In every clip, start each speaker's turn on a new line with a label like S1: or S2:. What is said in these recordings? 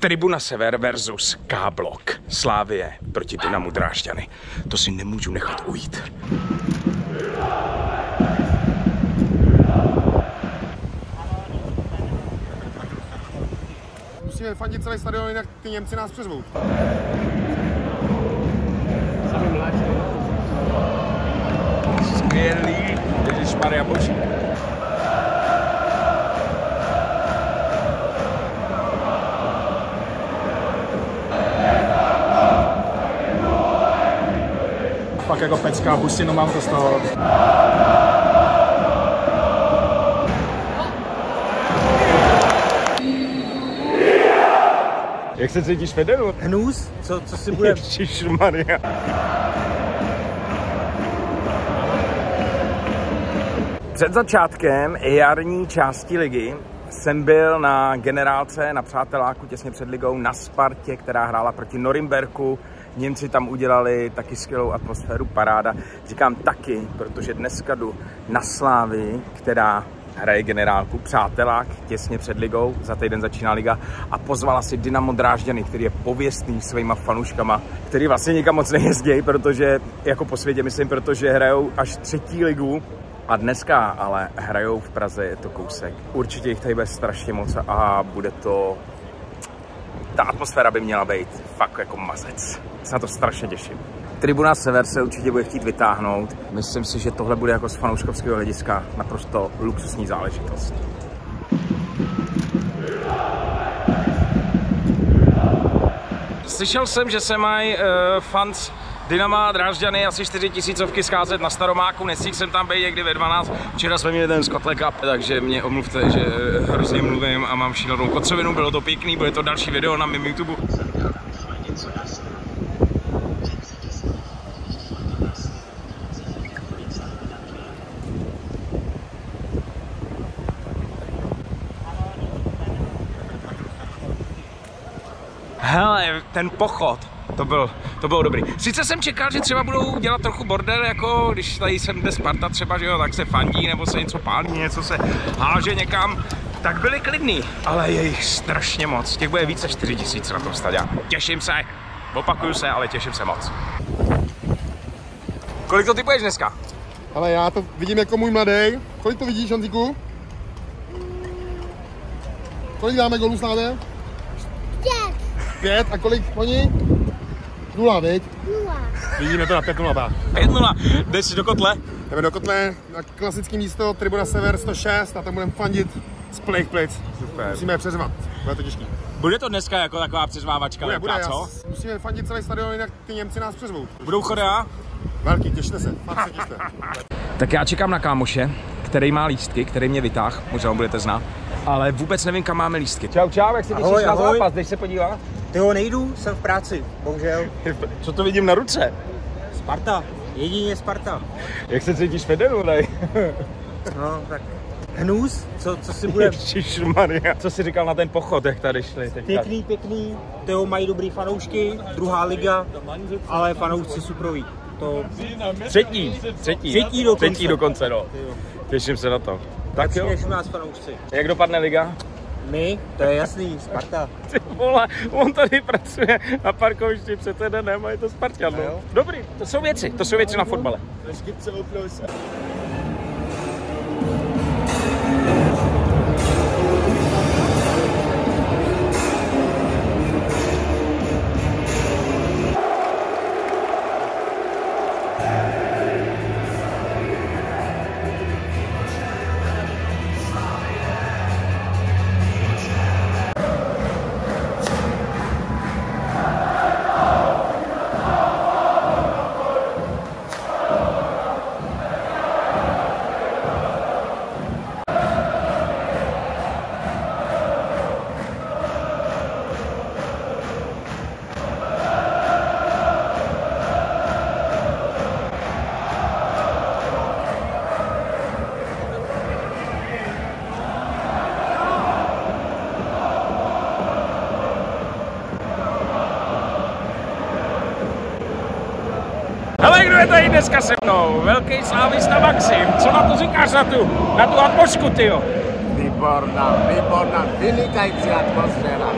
S1: Tribuna Sever versus K-Blok. Slávie proti Dynamu Drážďany. To si nemůžu nechat ujít.
S2: Musíme fandit celý stadion, jinak ty Němci nás přeřvou.
S1: Skvělý, Maria Boží.
S2: Fakt jako pecka, husinu mám to z toho.
S1: Jak se cítíš Fedenu?
S3: Hnus? Co, co si bude?
S1: Maria. Před začátkem jarní části ligy jsem byl na generálce na přáteláku těsně před ligou na Spartě, která hrála proti Norimberku. Němci tam udělali taky skvělou atmosféru, paráda. Říkám taky, protože dneska jdu na Slávy, která hraje generálku, přátelák, těsně před ligou, za týden začíná liga a pozvala si Dynamo Drážďany, který je pověstný svýma fanouškama, který vlastně nikam moc nejezdí, protože jako po světě myslím, protože hrajou až třetí ligu a dneska ale hrajou v Praze, je to kousek. Určitě jich tady bude strašně moc a bude to... Ta atmosféra by měla být fakt jako mazec. Se na to strašně těším. Tribuna Sever se určitě bude chtít vytáhnout. Myslím si, že tohle bude jako z fanouškovského hlediska naprosto luxusní záležitost. Slyšel jsem, že se mají uh, fans Dynama Drážďany asi 4 tisícovky scházet na Staromáku, nestihl jsem tam být někdy ve 12. Včera jsme měli ten Cup, takže mě omluvte, že hrozně mluvím a mám šílenou kocovinu, bylo to pěkný, bude to další video na mém YouTube. Hele, ten pochod, to, byl, to bylo dobrý. Sice jsem čekal, že třeba budou dělat trochu bordel, jako když tady jsem jde Sparta třeba, že jo, tak se fandí, nebo se něco pálí, něco se háže někam. Tak byli klidný, ale je jich strašně moc. Těch bude více 4 tisíc na tom stadionu. Těším se, opakuju se, ale těším se moc. Kolik to ty budeš dneska?
S2: Ale já to vidím jako můj mladý. Kolik to vidíš, Antiku? Kolik dáme golů
S4: snáde?
S2: 5 a kolik koní? Nula, viď?
S4: Nula.
S2: Vidíme to na 5-0.
S1: 5-0. Jdeš do kotle?
S2: Jdeme do kotle na klasické místo Tribuna Sever 106 a tam budeme fandit z Play Plates.
S1: Super.
S2: Musíme je přeřvat, bude to těžký.
S1: Bude to dneska jako taková přeřvávačka
S2: bude,
S1: velká,
S2: bude,
S1: co?
S2: Jas. Musíme fandit celý stadion, jinak ty Němci nás přeřvou.
S1: Budou chodea?
S2: Velký, těšte se, fakt se těšte.
S1: tak já čekám na kámoše, který má lístky, který mě vytáh, možná ho budete znát. Ale vůbec nevím, kam máme lístky. Čau, čau, jak se
S3: těšíš na zápas,
S1: jdeš se podívat?
S3: Ty ho nejdu, jsem v práci, bohužel.
S1: Co to vidím na ruce?
S3: Sparta, jedině Sparta.
S1: Jak se cítíš Fedenu tady?
S3: No, tak hnus, co, co si bude?
S1: Maria. Co jsi říkal na ten pochod, jak tady šli teďka?
S3: Pěkný, pěkný, tyho mají dobrý fanoušky, druhá liga, ale fanoušci suproví. To
S1: Třetí, třetí.
S3: Třetí dokonce.
S1: Třetí dokonce, no. Těším se na to. Tak jo.
S3: než u nás fanoušci.
S1: Jak dopadne liga?
S3: My, to je jasný, Sparta.
S1: Ty vole, on tady pracuje na parkovišti před TDNem a je to Spartan, no. Dobrý, to jsou věci, to jsou věci na fotbale. Hele, dneska se mnou? Velký slávista Maxim. Co na to říkáš na tu, na tu atmosféru, tyjo?
S5: Výborná, výborná, vynikající atmosféra.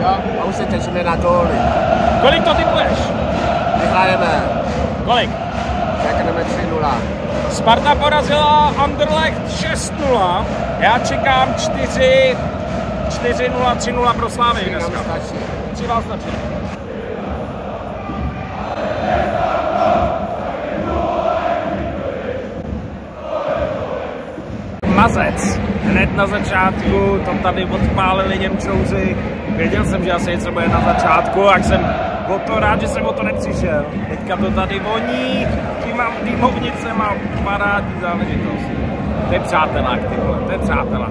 S4: Jo, a už se těšíme na góly.
S1: Kolik to typuješ?
S4: Vyhrajeme.
S1: Kolik?
S4: Řekneme 3-0.
S1: Sparta porazila Anderlecht 6-0. Já čekám 4 4-0, 3-0 pro Slávy dneska. 3 vám stačí. Mazec. Hned na začátku to tady odpálili Němčouři. Věděl jsem, že asi něco bude na začátku, jak jsem o to rád, že jsem o to nepřišel. Teďka to tady voní, těma dýmovnicema, parádní záležitost. To je přátelák, ty vole, to je přátelák.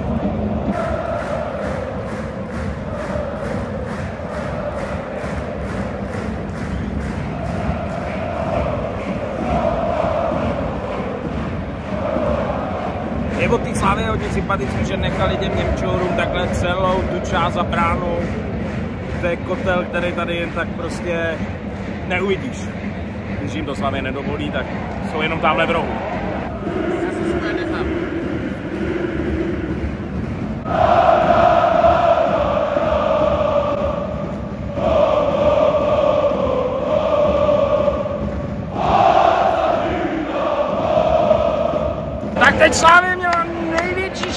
S1: Slávy hodně sympatický, že nechali těm Němčourům takhle celou tu část za bránou. To je kotel, který tady jen tak prostě neuvidíš. Když jim to Slavě nedovolí, tak jsou jenom tamhle v rohu. Tak teď největší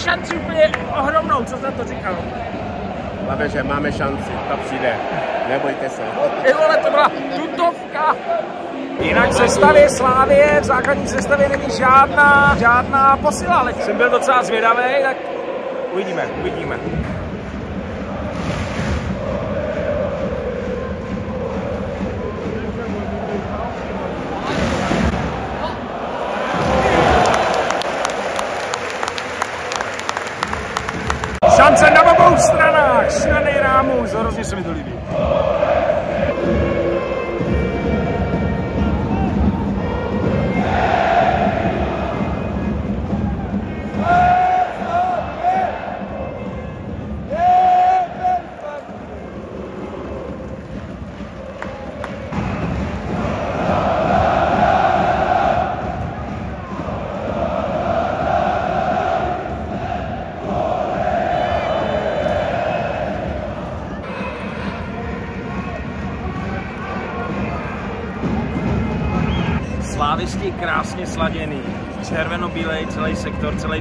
S1: šanci úplně ohromnou, co za to říkal.
S4: Hlavně, že máme šanci, to přijde. Nebojte se.
S1: Ty vole, to byla tutovka. Jinak v sestavě Slávě, v základní sestavě není žádná, žádná posila, ale jsem byl docela zvědavý, tak uvidíme, uvidíme.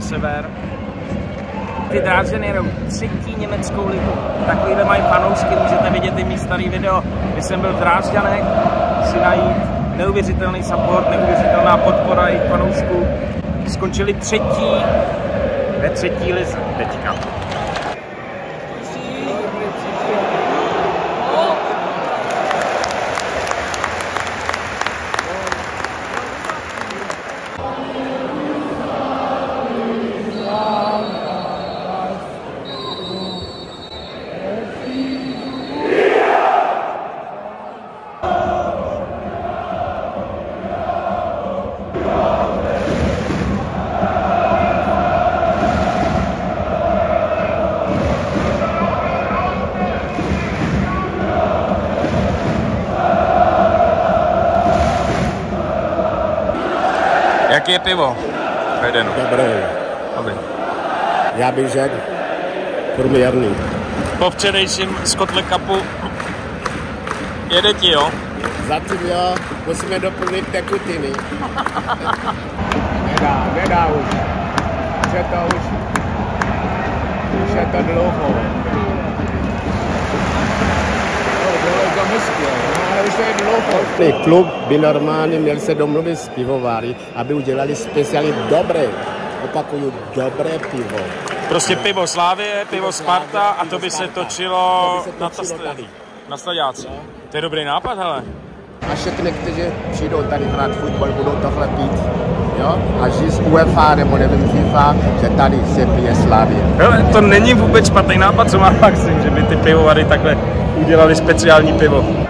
S1: Sever. Ty Drážďany jedou třetí německou ligu. Takovýhle mají fanoušky, můžete vidět i mý starý video, kdy jsem byl v Drážďanech, si najít neuvěřitelný support, neuvěřitelná podpora jejich fanoušků. Skončili třetí ve třetí lize teďka. Jaký je pivo? Vedeno.
S4: Dobrý.
S1: Dobrý.
S4: Já bych řekl průměrný.
S1: Po včerejším z Kotle Cupu jede ti, jo?
S4: Zatím jo, musíme doplnit tekutiny. nedá, nedá už. Už je to už. Už je to dlouho. Ty klub by normálně měl se domluvit s pivovary, aby udělali speciálně dobré, opakuju, dobré pivo.
S1: Prostě pivo Slávie, pivo Sparta a to by se točilo na, na staďáci. To je dobrý nápad, hele.
S4: A všechny, kteří přijdou tady hrát fotbal, budou tohle pít. Jo? A z UEFA nebo nevím FIFA, že tady se pije Slavě.
S1: Hele, to není vůbec špatný nápad, co má Maxim, že by ty pivovary takhle udělali speciální pivo.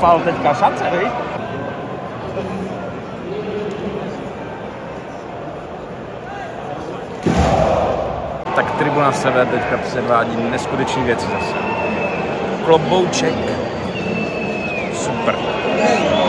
S1: Si zafal teďka šance, vej? Tak Tribuna Sever teďka předvádí neskutečné věci zase. Klobouček. Super. Skvělý,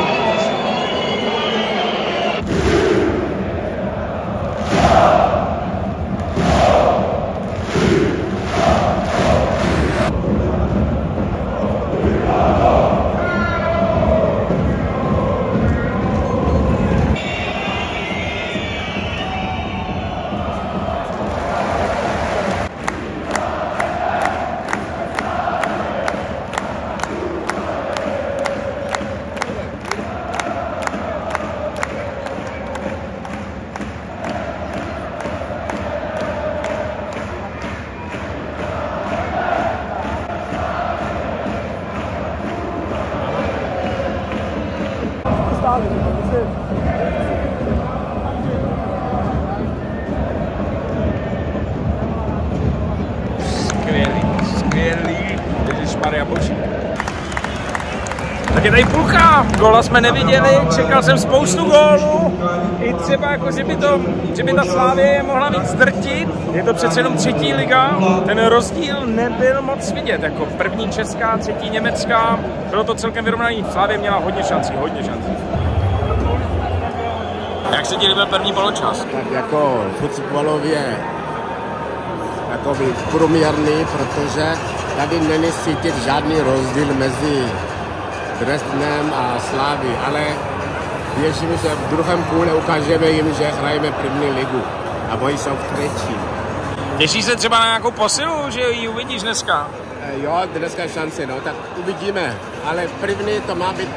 S1: Góla jsme neviděli, čekal jsem spoustu gólů. I třeba jako, že by, to, že by ta Slávě mohla víc drtit. Je to přece jenom třetí liga. Ten rozdíl nebyl moc vidět. Jako první česká, třetí německá. Bylo to celkem vyrovnaný. Slávě měla hodně šancí, hodně šancí. Jak se ti líbil první poločas?
S4: Tak jako fotbalově takový průměrný, protože tady není cítit žádný rozdíl mezi Dresdnem a Slávy, ale věřím, že v druhém půle ukážeme jim, že hrajeme první ligu a oni jsou v třetí.
S1: Těší se třeba na nějakou posilu, že ji uvidíš dneska?
S4: Eh, Jo, dneska šance, no, tak uvidíme. Ale první to má být,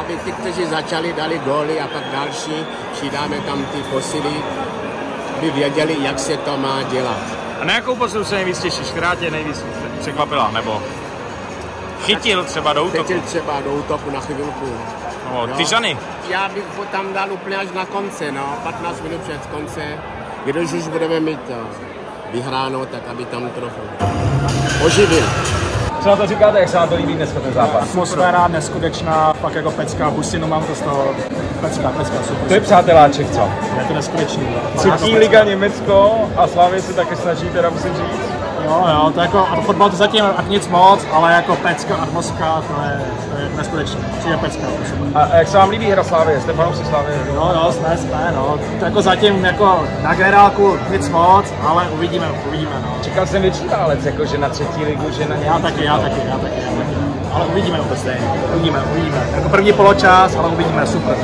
S4: aby ty, kteří začali, dali góly a pak další, přidáme tam ty posily, aby věděli, jak se to má dělat.
S1: A na jakou posilu se nejvíc těšíš? Která tě nejvíc překvapila? Nebo chytil třeba do útoku?
S4: Teď třeba do útoku na chvilku.
S1: No,
S4: Jo.
S1: ty Žany.
S4: Já bych ho tam dal úplně až na konce, no, 15 minut před konce, když už budeme mít vyhráno, tak aby tam trochu oživil.
S1: Co na to říkáte, jak se vám to líbí dneska ten zápas?
S3: Atmosféra neskutečná, fakt jako pecka, husinu mám to z toho, pecka, pecka, super.
S1: To je přáteláček, co?
S3: Je to neskutečný.
S1: Třetí liga Německo a Slavě se taky snaží, teda musím říct.
S3: Jo, jo, to jako, a fotbal to zatím tak nic moc, ale jako pecka, atmosféra, to je, to je neskutečný. Přijde pecka, super.
S1: A jak se vám líbí hra Slávě? Jste fanoušci Slávě?
S3: No, no, jsme, jsme, no. To jako zatím jako na generálku nic moc, ale uvidíme, uvidíme, no.
S1: Čekal jsem větší válec, jako že na třetí ligu, že na
S3: Já taky, já taky, já taky, já taky. Ale uvidíme to stejně. Uvidíme, uvidíme. Jako první poločas, ale uvidíme, super.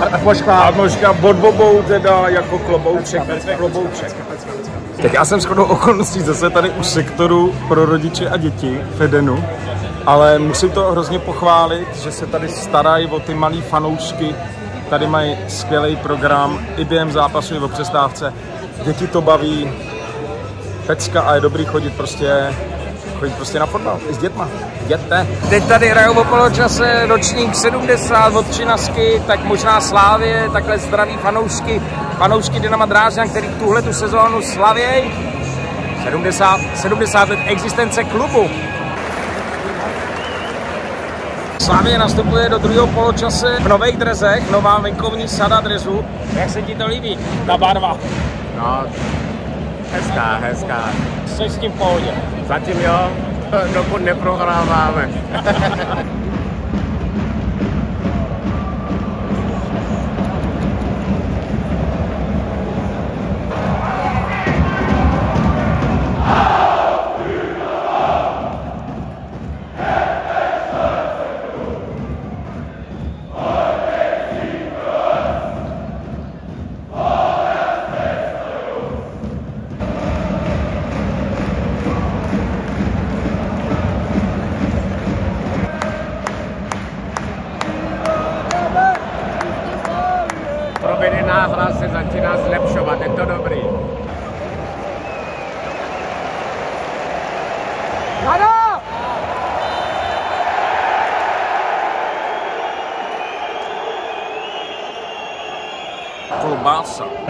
S3: A- Atmosféra.
S1: Atmoška od obou teda jako klobouček, klobouček. Tak já jsem shodou okolností zase tady u sektoru pro rodiče a děti Fedenu, ale musím to hrozně pochválit, že se tady starají o ty malý fanoušky, tady mají skvělý program i během zápasu i o přestávce. Děti to baví, pecka a je dobrý chodit prostě chodit prostě na fotbal i s dětma. Jděte. Teď tady hrajou o poločase ročník 70 od Třinasky, tak možná Slávě, takhle zdraví fanoušky, fanoušky Dynama Drážďan, který tuhle tu sezónu slavěj. 70, 70 let existence klubu. Slavě nastupuje do druhého poločase v nových drezech, nová venkovní sada drezu. Jak se ti to líbí? Ta barva.
S4: No, hezká, hezká.
S1: Jsi s tím v pohodě.
S4: Zatím jo, dokud neprohráváme.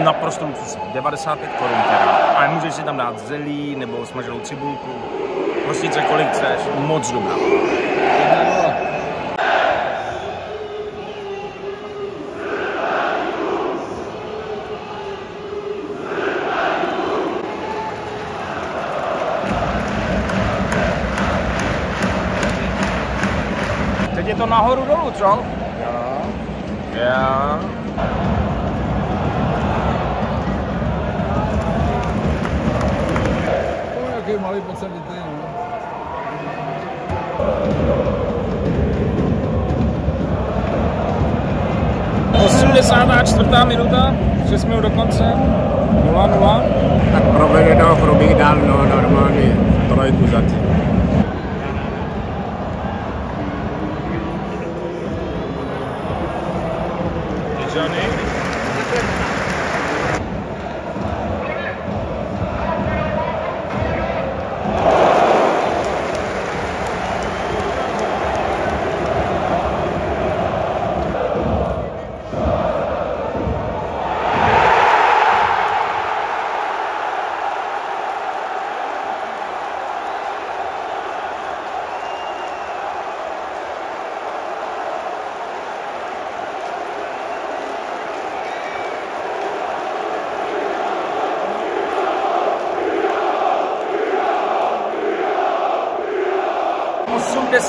S1: Naprosto luxusní. 95 korun teda. A můžeš si tam dát zelí nebo smaženou cibulku. Hostnice kolik chceš, moc dobrá. Teď je to nahoru dolů, co? Jo. Já.
S5: Je jaký malý poceditý, no.
S1: čtvrtá minuta, 6 minut do konce, 0-0.
S4: Tak provedeno Chromík dal no, normálně trojku zatím.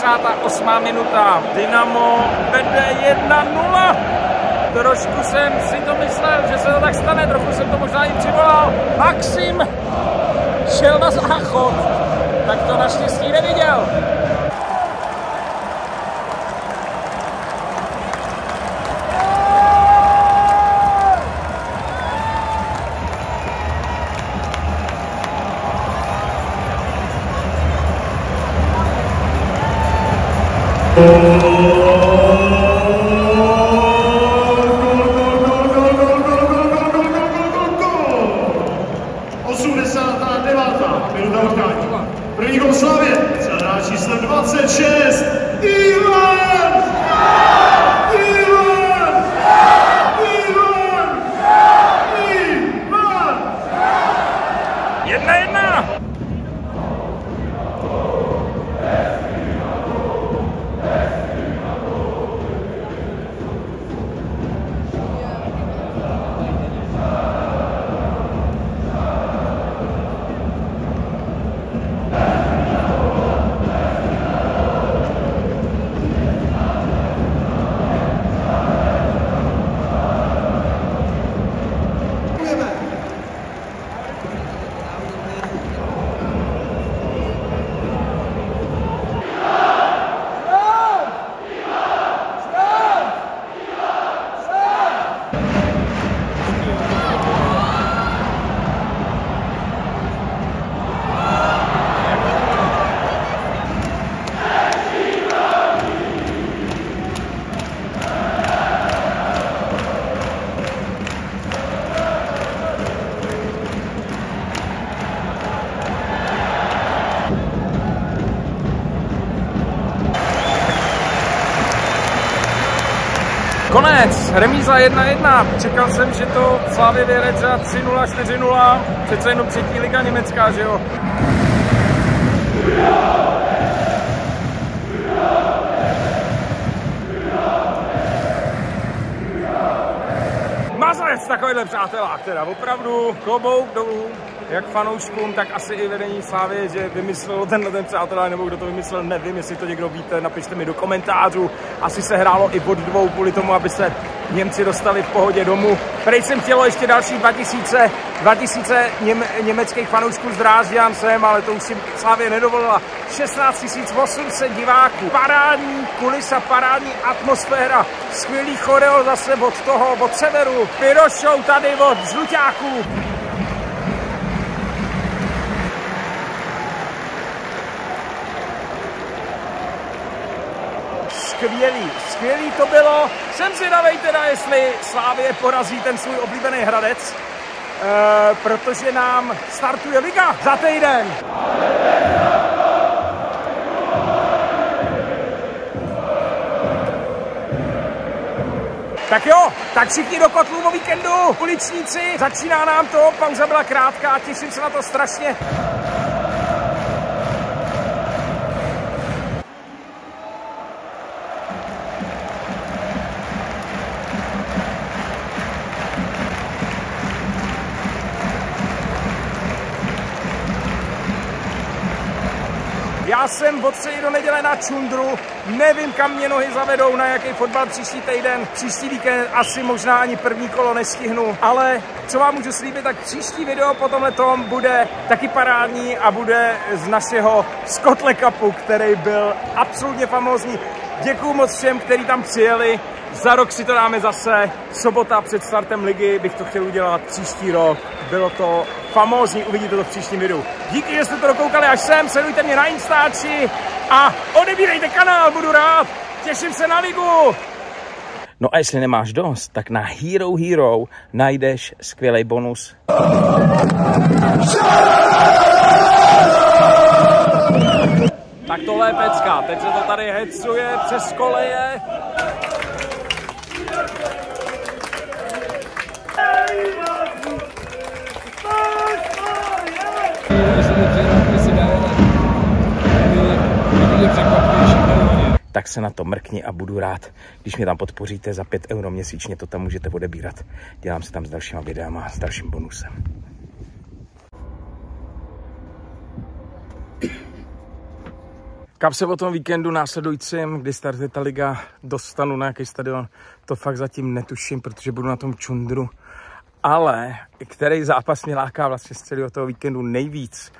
S1: 58. minuta. Dynamo vede 1-0. Trošku jsem si to myslel, že se to tak stane, trochu jsem to možná i přivolal. Maxim šel na záchod, tak to naštěstí neviděl. Remíza 1-1. Čekal jsem, že to Slávě vyjede třeba 3-0, 4-0. Přece jenom třetí liga německá, že jo? Mazec, takovýhle přátelák teda, opravdu klobouk dolů, jak fanouškům, tak asi i vedení Slávy, že vymyslel tenhle ten přátelé, nebo kdo to vymyslel, nevím, jestli to někdo víte, napište mi do komentářů. Asi se hrálo i od dvou kvůli tomu, aby se Němci dostali v pohodě domů. Prej jsem chtělo ještě další 2000, 2000 něm, německých fanoušků z Drážďan sem, ale to už si Slávě nedovolila. 16 800 diváků, parádní kulisa, parádní atmosféra, skvělý choreo zase od toho, od severu, Pyro show tady od žluťáků. skvělý, skvělý to bylo. Jsem zvědavej teda, jestli Slávě porazí ten svůj oblíbený Hradec, e, protože nám startuje liga za týden. Tak jo, tak všichni do kotlů o víkendu, uličníci, začíná nám to, pauza byla krátká, těším se na to strašně. Jsem od středy do neděle na čundru, nevím, kam mě nohy zavedou, na jaký fotbal příští týden, příští víkend asi možná ani první kolo nestihnu, ale co vám můžu slíbit, tak příští video po tomhle tom bude taky parádní a bude z našeho Scottle Cupu, který byl absolutně famózní. Děkuju moc všem, kteří tam přijeli. Za rok si to dáme zase. Sobota před startem ligy bych to chtěl udělat příští rok. Bylo to famózní, uvidíte to v příštím videu. Díky, že jste to dokoukali až sem, sledujte mě na Instači a odebírejte kanál, budu rád. Těším se na ligu. No a jestli nemáš dost, tak na Hero Hero najdeš skvělý bonus. Tak tohle je pecka, teď se to tady hecuje přes koleje. Tak se na to mrkni a budu rád, když mě tam podpoříte za 5 euro měsíčně, to tam můžete odebírat. Dělám se tam s dalšíma videama, s dalším bonusem. Kam se o tom víkendu následujícím, kdy startuje ta liga, dostanu na jaký stadion, to fakt zatím netuším, protože budu na tom čundru. Ale který zápas mě láká vlastně z celého toho víkendu nejvíc,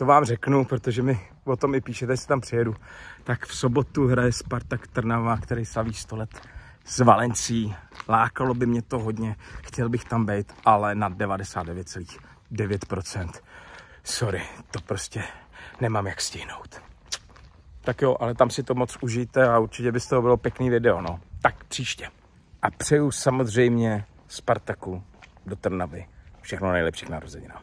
S1: to vám řeknu, protože mi o tom i píšete, jestli tam přijedu. Tak v sobotu hraje Spartak Trnava, který slaví 100 let s Valencí. Lákalo by mě to hodně, chtěl bych tam být, ale na 99,9%. Sorry, to prostě nemám jak stihnout. Tak jo, ale tam si to moc užijte a určitě by z toho bylo pěkný video, no. Tak příště. A přeju samozřejmě Spartaku do Trnavy všechno nejlepší k narozeninám.